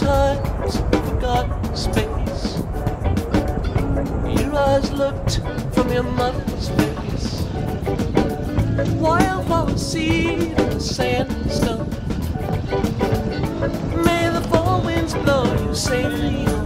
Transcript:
times forgot space. Your eyes looked from your mother's face. Wildflower seed in the sandstone. May the four winds blow you safely